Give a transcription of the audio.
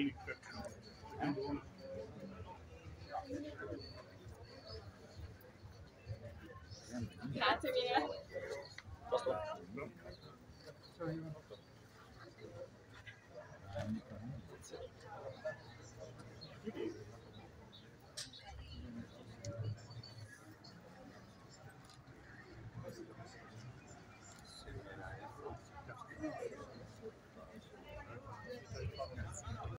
Bagnini. Grazie mille.